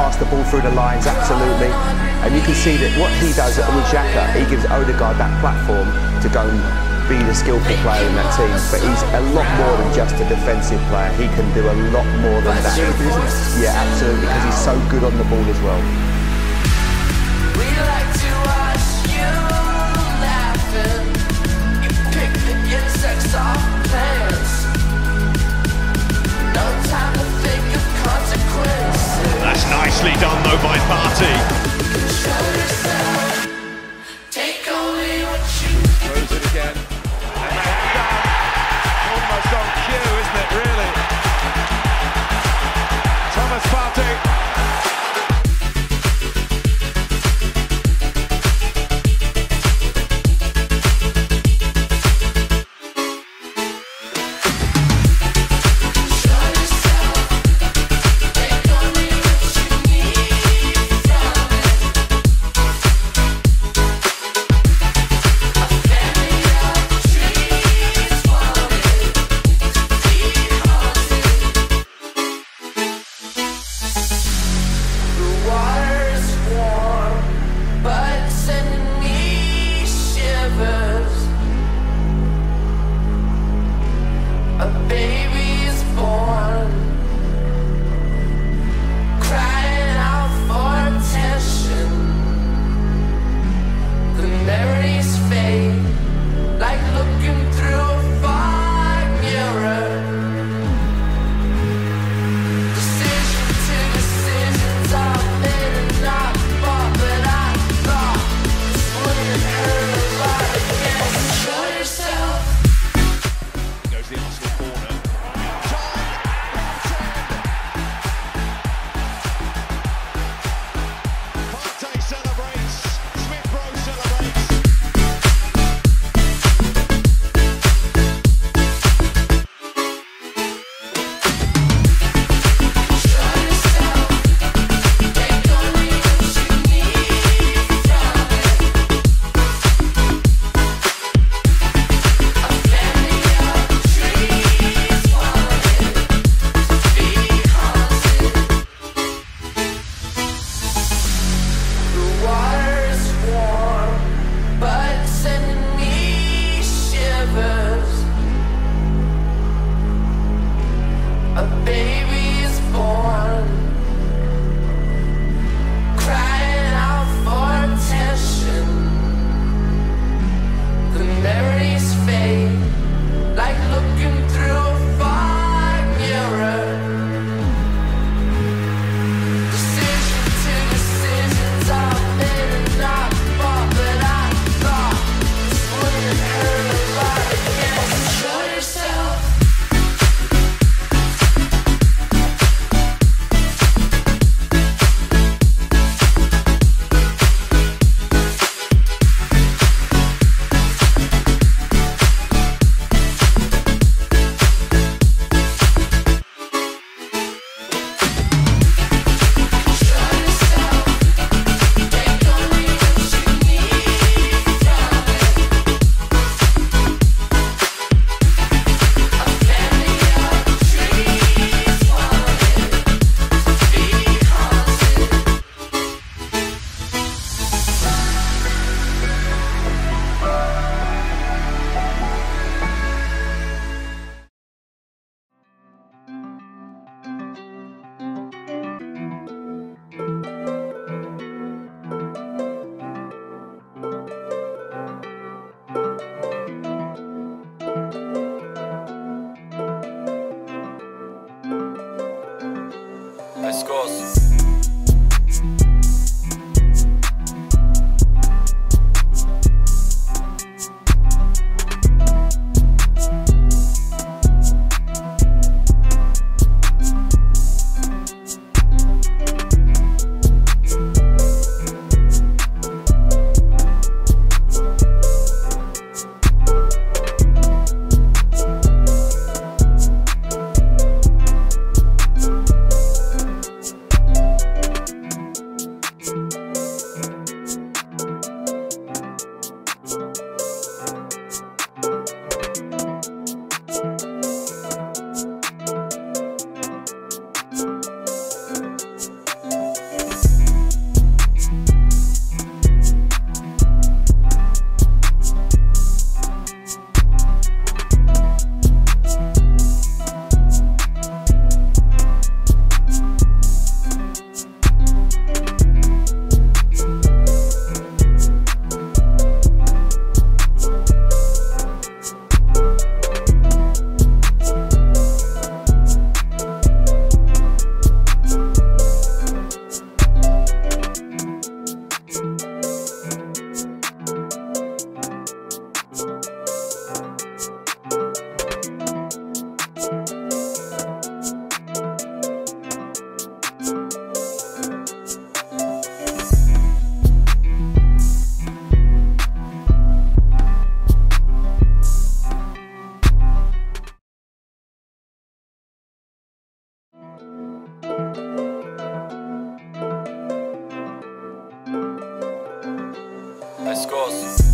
pass the ball through the lines, absolutely. And you can see that what he does at Xhaka, he gives Odegaard that platform to go and be the skillful player in that team. But he's a lot more than just a defensive player. He can do a lot more than that. Yeah, absolutely, because he's so good on the ball as well. Baby's Let's Go.